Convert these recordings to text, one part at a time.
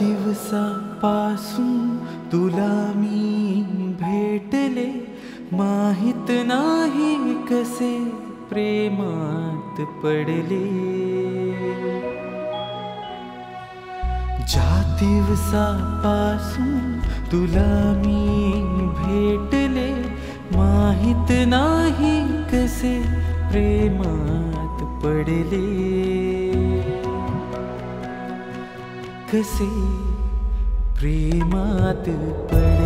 दिवसापासून तुला मी भेटले. माहित नाही कसे प्रेमात पडले. ज्या दिवसापासून तुला मी भेटले, माहित नाही कसे प्रेमात पडले. कसे प्रेमात पडले?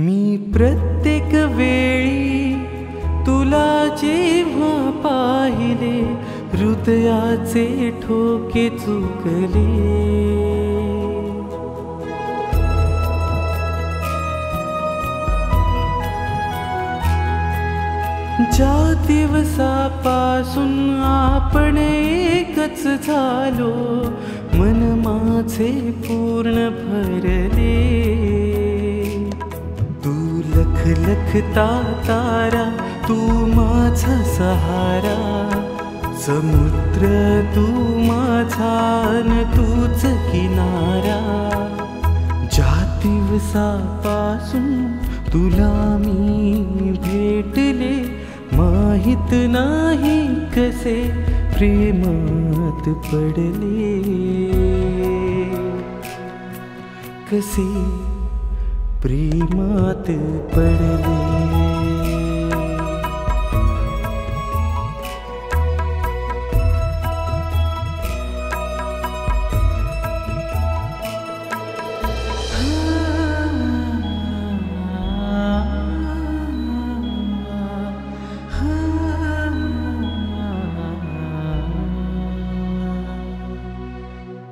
मी प्रत्येक वेळी तुला जेव्हा पाहिले हृदयाचे ठोके चुकले. ज्या दिवसापासून आपण एकच झालो मन माझे पूर्ण भरले. लख लखता तारा तू माझा सहारा. समुद्र तू माझा न तूच किनारा. ज्या दिवसापासून तुला मी भेटले. माहित नाही कसे प्रेमात पडले. कसे प्रेमात पडले